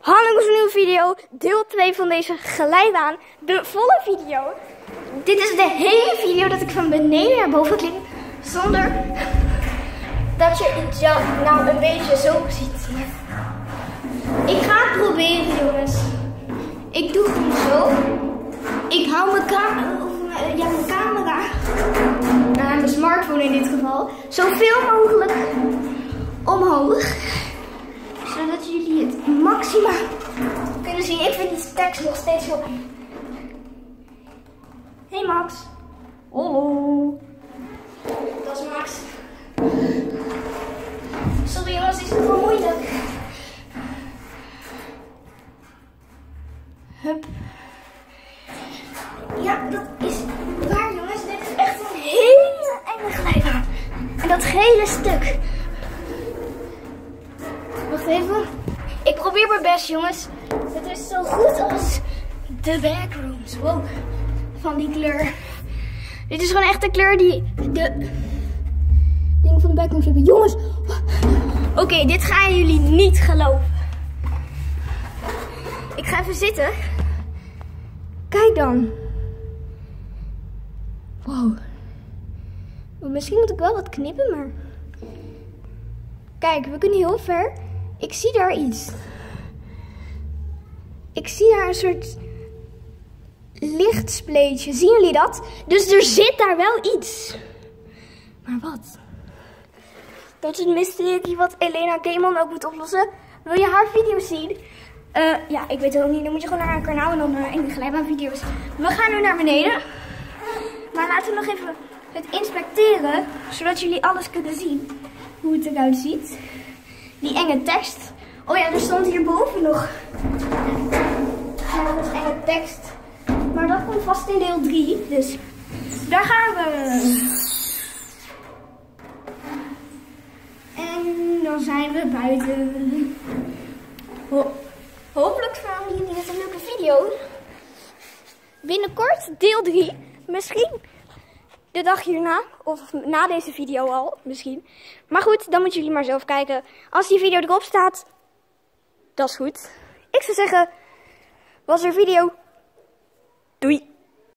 Hallo, een nieuwe video. Deel 2 van deze glijbaan. De volle video. Dit is de hele video dat ik van beneden naar boven klim. Zonder dat je het nou een beetje zo ziet. Ik ga het proberen, jongens. Ik doe het zo. Ik hou mijn, camera, ja, mijn camera, mijn smartphone in dit geval, zoveel mogelijk omhoog. Maximaal kunnen zien. Ik vind die tekst nog steeds wel... Hey Max. Hallo. Dat is Max. Sorry jongens, dit is nog wel moeilijk. Hup. Ja, dat is waar jongens. Dit is echt een hele enge glijbaan. En dat hele stuk. Wacht even. Ik probeer mijn best jongens. Het is zo goed als de backrooms. Wow. Van die kleur. Dit is gewoon echt de kleur die de dingen van de backrooms hebben. Jongens. Oké, dit gaan jullie niet geloven. Ik ga even zitten. Kijk dan. Wow. Misschien moet ik wel wat knippen, maar... Kijk, we kunnen heel ver. Ik zie daar iets. Ik zie daar een soort lichtspleetje. Zien jullie dat? Dus er zit daar wel iets. Maar wat? Dat is het mysterie wat Elena Gaemon ook moet oplossen. Wil je haar video's zien? Uh, ja, ik weet het ook niet. Dan moet je gewoon naar haar kanaal en dan uh, in de glijbaan video's. We gaan nu naar beneden. Maar laten we nog even het inspecteren. Zodat jullie alles kunnen zien. Hoe het eruit ziet. Die enge tekst. Oh ja, er stond hierboven nog. Is enge tekst. Maar dat komt vast in deel 3. Dus daar gaan we. En dan zijn we buiten. Ho Hopelijk vonden jullie het een leuke video. Binnenkort deel 3. Misschien de dag hierna. Of na deze video al. Misschien. Maar goed, dan moeten jullie maar zelf kijken. Als die video erop staat. Dat is goed. Ik zou zeggen. Was er video. Doei.